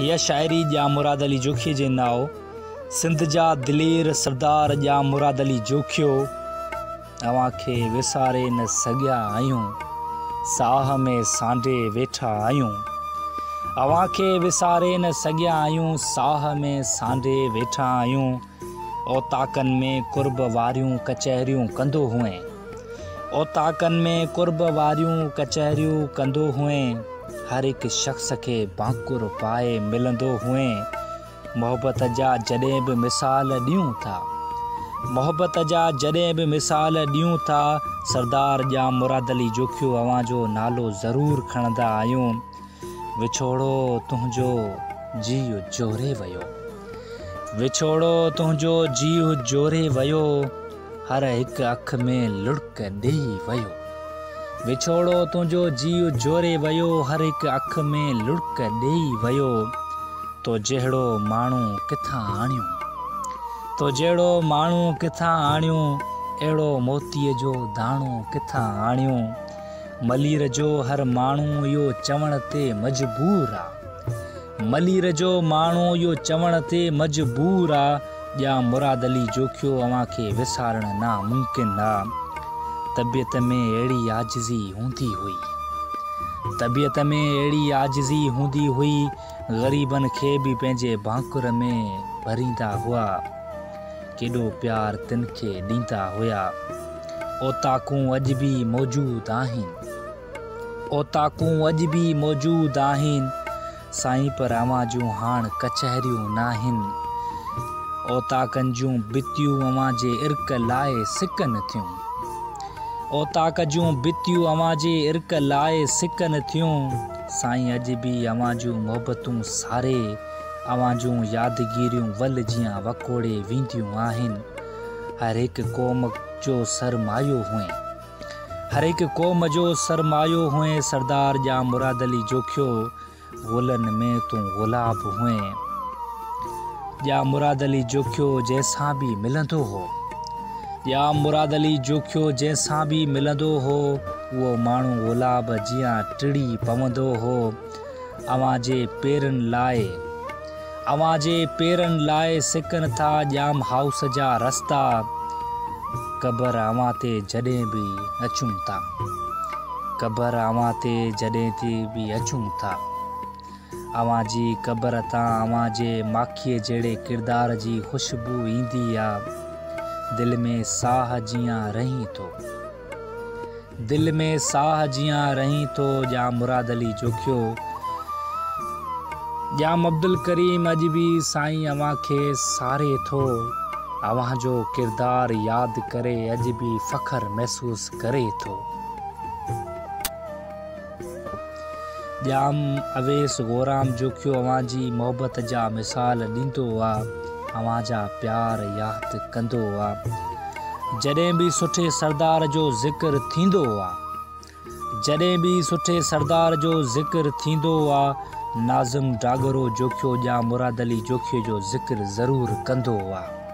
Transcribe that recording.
यह शायरी जा मुराद अली जोखी के नाव सिंध जा दिलेर सरदार जा मुराद अली जोखियो अवे विसारे न सग्या आहियूं साह में सांडे वेठा आहियूं अवे विसारे न सग्या आहियूं साह में सांडे वेठा आहियूं औताकन में कुर्ब वारियूं कचहरियूं कंदो हुअं ओताकनि में कुर्ब वारियूं कचहरियूं कंदो हुई हर हिकु शख़्स खे भांकुरु पाए मिलंदो हुएं मोहबत जा जॾहिं बि मिसाल ॾियूं था मोहबत जा जॾहिं बि मिसाल ॾियूं था सरदार जा अली जोखियो अवां जो नालो ज़रूरु खणंदा आहियूं विछोड़ो तुंहिंजो जीउ जोड़े वियो विछोड़ो तुंहिंजो जीउ जोड़े वियो हर हिकु अख में लुड़क ॾेई वियो विछोड़ो तुंहिंजो जीव जोड़े वियो हर हिकु अख में लुड़क ॾेई वियो तो जहिड़ो माण्हू किथां आणियो तो जहिड़ो माण्हू किथां आणियो अहिड़ो मोतीअ जो दाणो किथां आणियो मलीर जो हर माण्हू इहो चवण ते मजबूर आहे मलीर जो माण्हू इहो चवण ते मजबूर आहे या मुराद अली जोखियो खे विसारणु नामुमकिन आहे तबियत में अहिड़ी आजीज़ी हूंदी हुई तबियत में अहिड़ी आजज़ी हूंदी हुई ग़रीबनि खे बि पंहिंजे भाकुर में भरींदा हुआ केॾो प्यारु तिन खे ॾींदा हुआ ओताकूं अॼु बि मौजूदु आहिनि ओताकूं अॼु बि मौजूदु आहिनि साईं पर अव्हां जूं हाणे कचहरियूं न आहिनि ओताकनि जूं बितियूं अवांजे इरक लाइ सिकनि थियूं औताक जूं बितियूं अवां जे इरक लाइ सिकनि थियूं साईं अॼु बि अवां जूं मोहबतूं सारे अवां जूं यादगिरियूं वल जीअं वकोड़े वेंदियूं आहिनि हर हिकु क़ौम जो सरमायो हुअं हर हिकु क़ौम जो सरमायो हुअं सरदार जा मुरादली जोखियो गुलनि में तूं गुलाब हुअं या मुराद अली जोखियो जंहिंसां बि मिलंदो हो या अली जोखियो जंहिंसां बि मिलंदो हो उहो माण्हू गुलाब जीअं टिड़ी पवंदो हो अवांजे पेरनि लाइ अवां जे पेरनि लाइ सिकनि था जाम हाउस जा रस्ता अवां ते जॾहिं बि अचूं था कबर बि अचूं था अव्हां जी क़बर तां अव्हांजे माखीअ जहिड़े किरिदार जी ख़ुशबू ईंदी आहे दिलि में साह जीअं दिलि में साह जीअं रही थो अली मुरादली जो अब्दुल करीम अॼु बि साईं अव्हां खे सारे थो अव्हां जो किरदारु यादि करे अॼु बि फ़ख़्रु महसूसु करे थो जाम अवेस गोराम जोखियो अवांजी मोहबत जा मिसाल ॾींदो आहे अवां जा प्यार यादि कंदो हु जॾहिं बि सुठे सरदार जो ज़िक्र थींदो आहे जॾहिं बि सुठे सरदार जो ज़िक्र थींदो आहे नाज़िम डागरो जोखियो या मुरादली जोखियो जो ज़िक्र ज़रूरु कंदो आहे